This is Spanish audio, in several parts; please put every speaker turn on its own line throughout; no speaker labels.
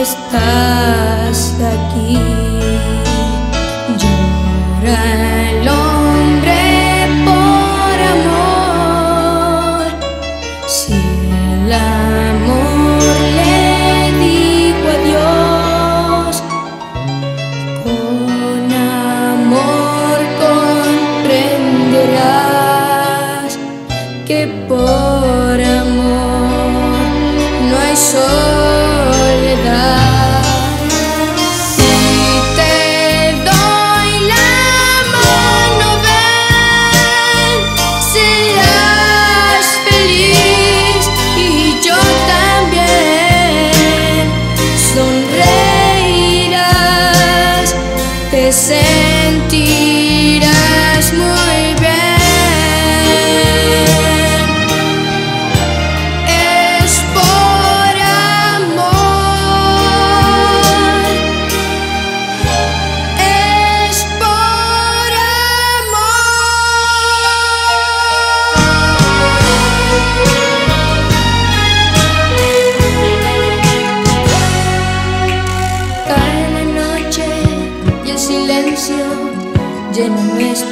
estás aquí. Llora el hombre por amor. Si el amor le dijo adiós, con amor comprenderás que por amor no hay sol.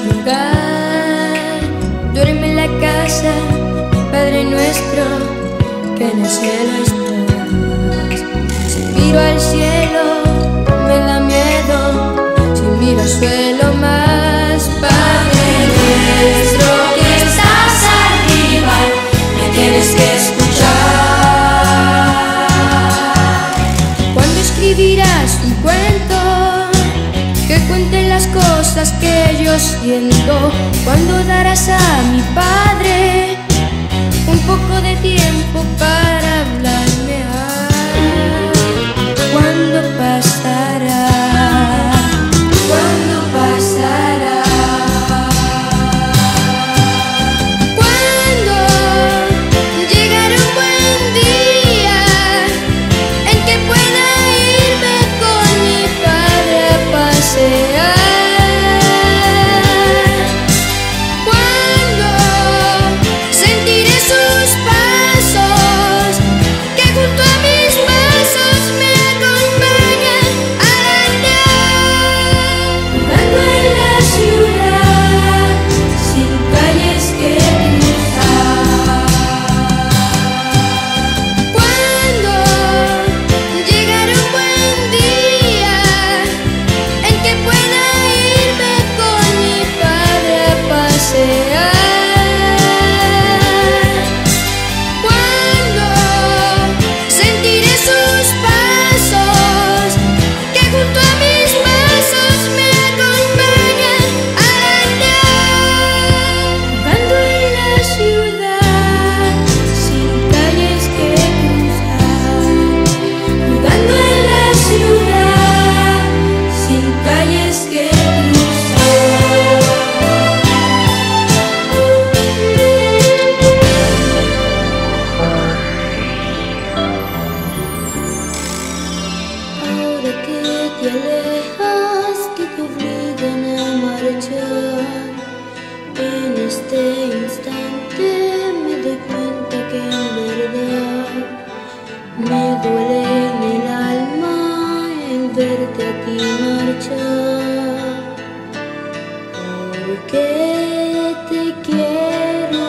lugar. Duerme en la casa, Padre nuestro, que en el cielo estás. Si miro al cielo, me da miedo. Si miro al suelo, cielo, cuando darás a duele en el alma el verte a ti marchar, porque te quiero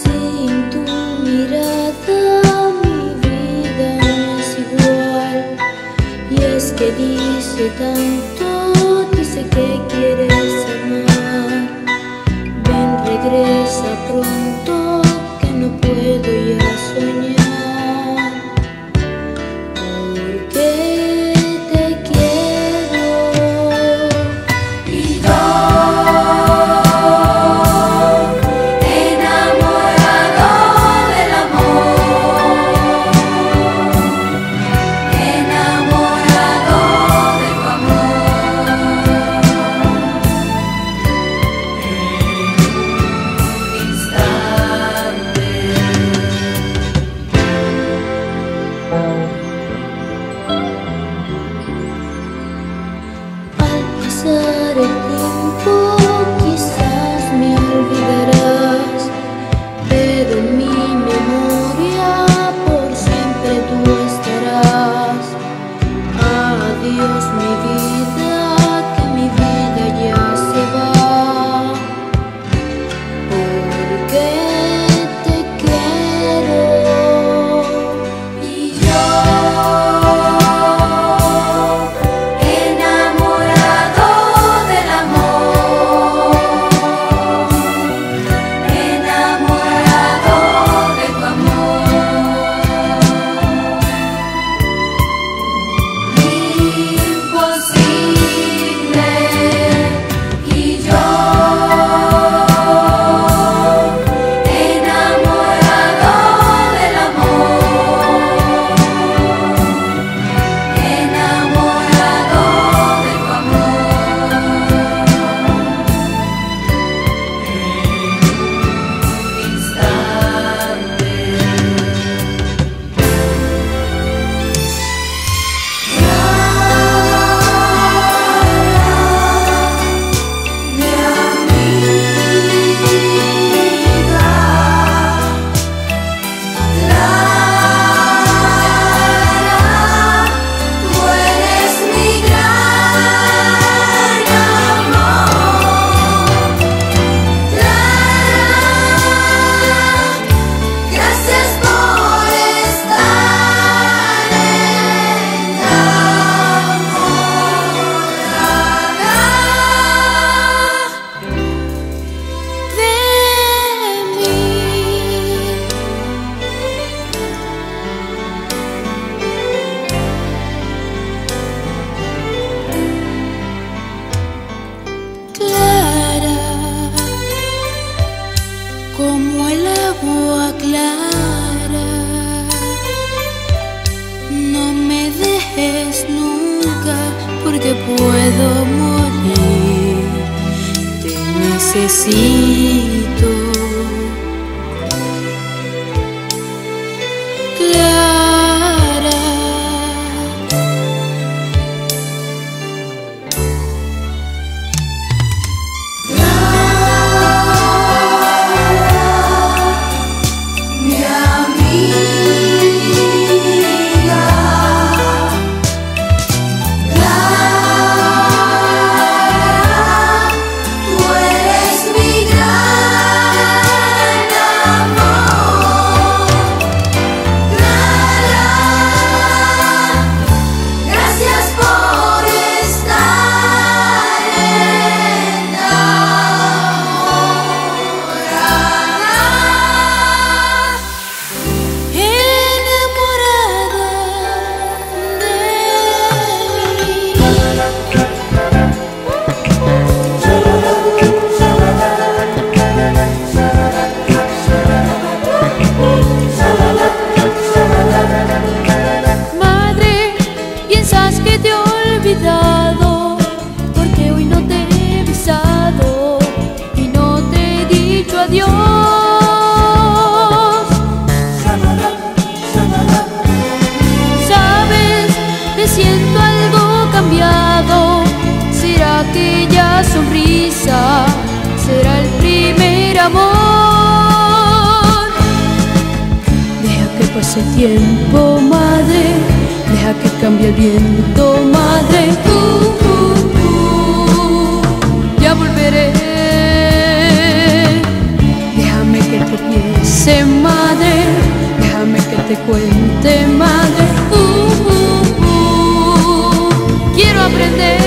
sin tu mirada mi vida no es igual. Y es que dice tanto dice que quieres amar. Ven regresa pronto. Puedo morir. Te necesito. porque hace tiempo, madre, deja que cambie el viento, madre, uh, uh, uh, ya volveré. Déjame que te piense, madre, déjame que te cuente, madre, quiero aprender.